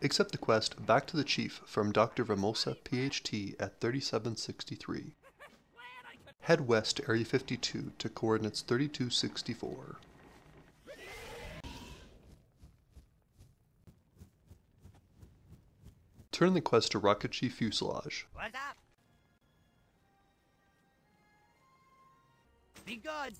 Accept the quest Back to the Chief from Dr. Vomisa, PhD at 3763. Head west to Area 52 to coordinates 3264. Turn the quest to Rocket Chief Fuselage. What's up? Be good.